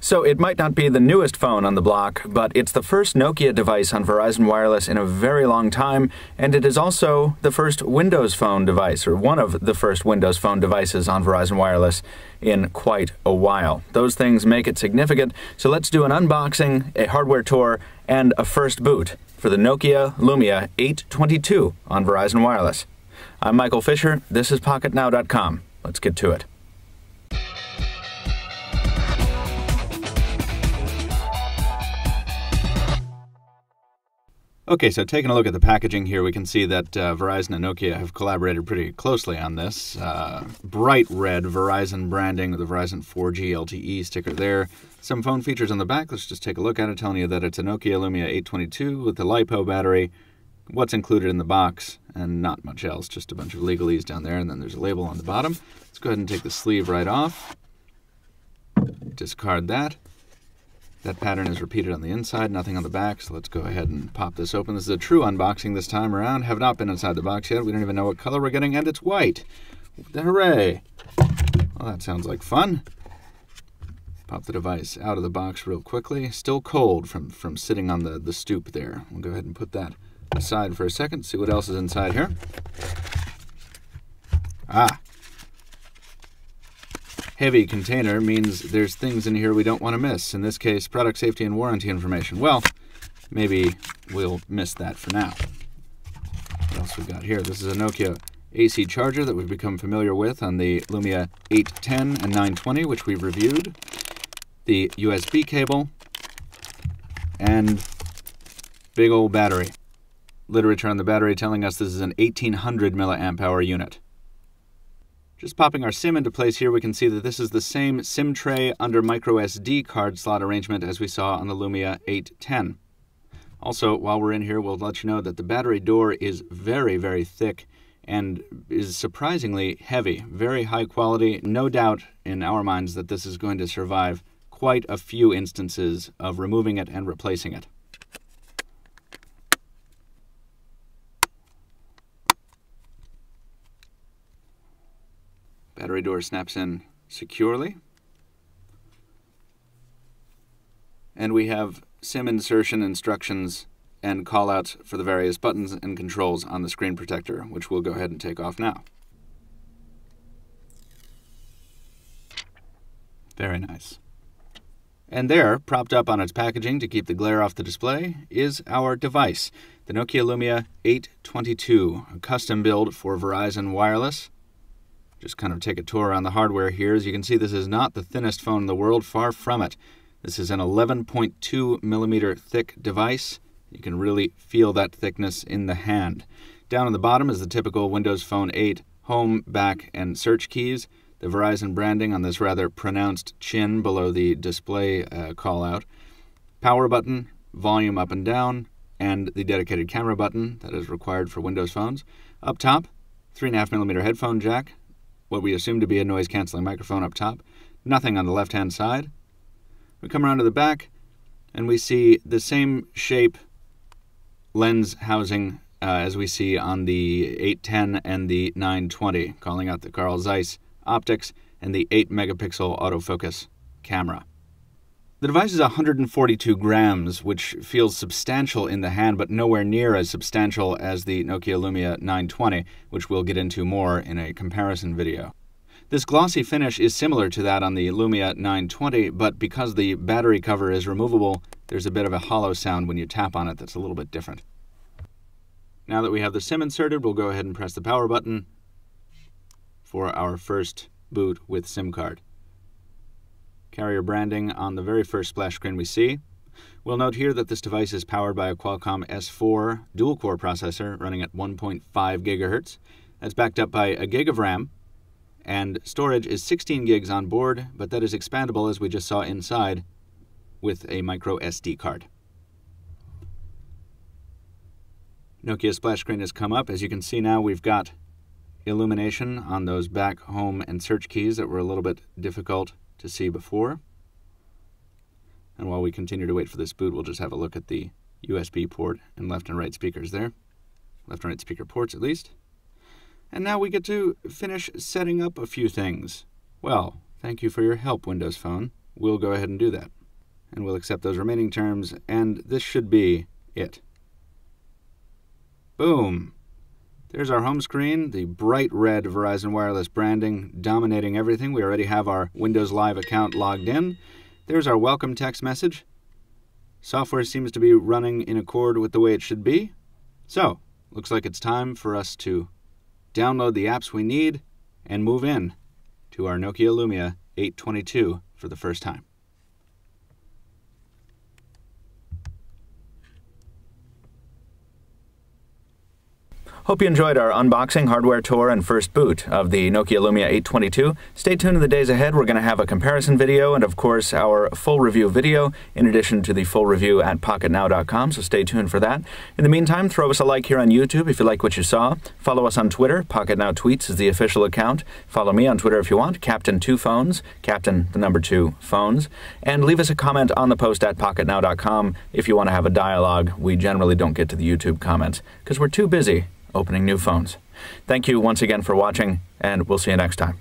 So it might not be the newest phone on the block, but it's the first Nokia device on Verizon Wireless in a very long time, and it is also the first Windows Phone device, or one of the first Windows Phone devices on Verizon Wireless in quite a while. Those things make it significant, so let's do an unboxing, a hardware tour, and a first boot for the Nokia Lumia 822 on Verizon Wireless. I'm Michael Fisher. This is PocketNow.com. Let's get to it. Okay, so taking a look at the packaging here, we can see that uh, Verizon and Nokia have collaborated pretty closely on this. Uh, bright red Verizon branding with the Verizon 4G LTE sticker there. Some phone features on the back. Let's just take a look at it, telling you that it's a Nokia Lumia 822 with the LiPo battery, what's included in the box, and not much else, just a bunch of legalese down there, and then there's a label on the bottom. Let's go ahead and take the sleeve right off. Discard that. That pattern is repeated on the inside, nothing on the back, so let's go ahead and pop this open. This is a true unboxing this time around. Have not been inside the box yet. We don't even know what color we're getting, and it's white. Hooray! Well, that sounds like fun. Pop the device out of the box real quickly. Still cold from, from sitting on the, the stoop there. We'll go ahead and put that aside for a second, see what else is inside here. Ah, heavy container means there's things in here we don't want to miss. In this case, product safety and warranty information. Well, maybe we'll miss that for now. What else we got here? This is a Nokia AC charger that we've become familiar with on the Lumia 810 and 920, which we've reviewed. The USB cable and big old battery. Literature on the battery telling us this is an 1800 milliamp hour unit. Just popping our SIM into place here, we can see that this is the same SIM tray under microSD card slot arrangement as we saw on the Lumia 810. Also, while we're in here, we'll let you know that the battery door is very, very thick and is surprisingly heavy, very high quality. No doubt in our minds that this is going to survive quite a few instances of removing it and replacing it. Battery door snaps in securely. And we have SIM insertion instructions and callouts for the various buttons and controls on the screen protector, which we'll go ahead and take off now. Very nice. And there, propped up on its packaging to keep the glare off the display, is our device, the Nokia Lumia 822, a custom build for Verizon Wireless just kind of take a tour around the hardware here. As you can see, this is not the thinnest phone in the world, far from it. This is an 11.2 millimeter thick device. You can really feel that thickness in the hand. Down on the bottom is the typical Windows Phone 8 home, back, and search keys. The Verizon branding on this rather pronounced chin below the display uh, call out. Power button, volume up and down, and the dedicated camera button that is required for Windows phones. Up top, 3.5 millimeter headphone jack, what we assume to be a noise canceling microphone up top, nothing on the left hand side. We come around to the back and we see the same shape lens housing uh, as we see on the 810 and the 920, calling out the Carl Zeiss optics and the 8 megapixel autofocus camera. The device is 142 grams, which feels substantial in the hand, but nowhere near as substantial as the Nokia Lumia 920, which we'll get into more in a comparison video. This glossy finish is similar to that on the Lumia 920, but because the battery cover is removable, there's a bit of a hollow sound when you tap on it that's a little bit different. Now that we have the SIM inserted, we'll go ahead and press the power button for our first boot with SIM card carrier branding on the very first splash screen we see. We'll note here that this device is powered by a Qualcomm S4 dual-core processor running at 1.5 gigahertz. That's backed up by a gig of RAM, and storage is 16 gigs on board, but that is expandable as we just saw inside with a micro SD card. Nokia splash screen has come up. As you can see now, we've got illumination on those back, home, and search keys that were a little bit difficult to see before. And while we continue to wait for this boot, we'll just have a look at the USB port and left and right speakers there. Left and right speaker ports, at least. And now we get to finish setting up a few things. Well, thank you for your help, Windows Phone. we'll go ahead and do that. And we'll accept those remaining terms, and this should be it. Boom! There's our home screen, the bright red Verizon Wireless branding dominating everything. We already have our Windows Live account logged in. There's our welcome text message. Software seems to be running in accord with the way it should be. So, looks like it's time for us to download the apps we need and move in to our Nokia Lumia 822 for the first time. Hope you enjoyed our unboxing, hardware tour, and first boot of the Nokia Lumia 822. Stay tuned in the days ahead. We're going to have a comparison video and, of course, our full review video, in addition to the full review at pocketnow.com, so stay tuned for that. In the meantime, throw us a like here on YouTube if you like what you saw. Follow us on Twitter. PocketNow Tweets is the official account. Follow me on Twitter if you want, Captain2Phones, Captain the number two phones. And leave us a comment on the post at pocketnow.com if you want to have a dialogue. We generally don't get to the YouTube comments because we're too busy opening new phones. Thank you once again for watching, and we'll see you next time.